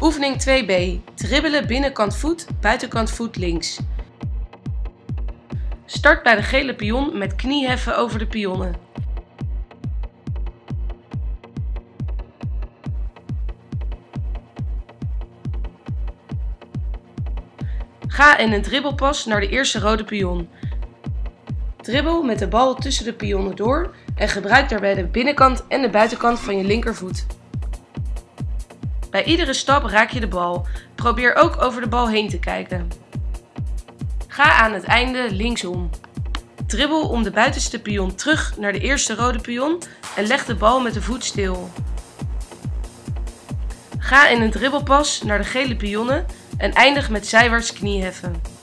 Oefening 2b. Dribbelen binnenkant voet, buitenkant voet links. Start bij de gele pion met knieheffen over de pionnen. Ga in een dribbelpas naar de eerste rode pion. Dribbel met de bal tussen de pionnen door en gebruik daarbij de binnenkant en de buitenkant van je linkervoet. Bij iedere stap raak je de bal. Probeer ook over de bal heen te kijken. Ga aan het einde linksom. Dribbel om de buitenste pion terug naar de eerste rode pion en leg de bal met de voet stil. Ga in een dribbelpas naar de gele pionnen en eindig met zijwaarts knieheffen.